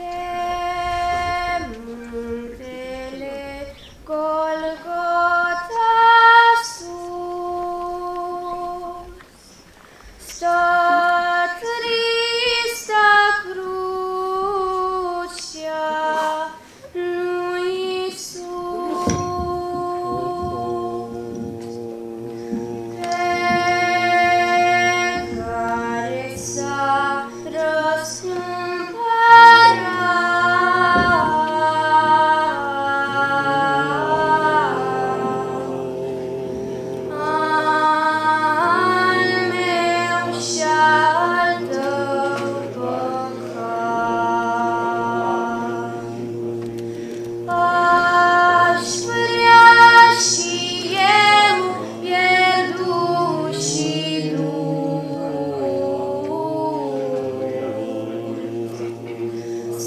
there.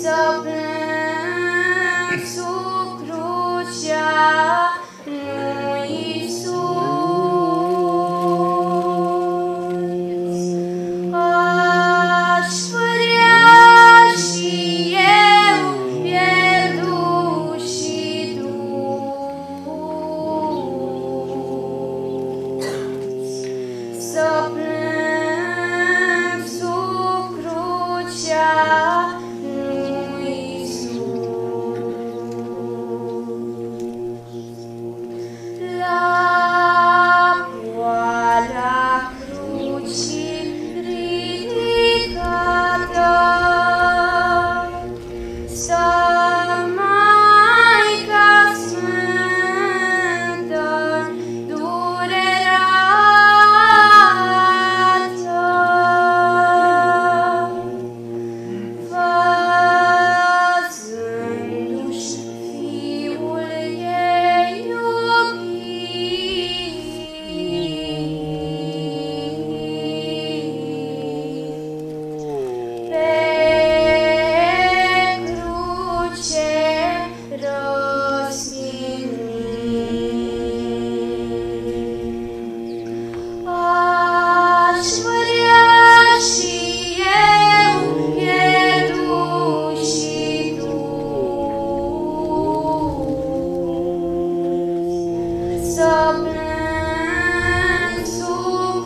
să plâng sub crucea lui Iisus. Aș părea și eu pierdut și dus să plâng Sabrând sub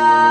love.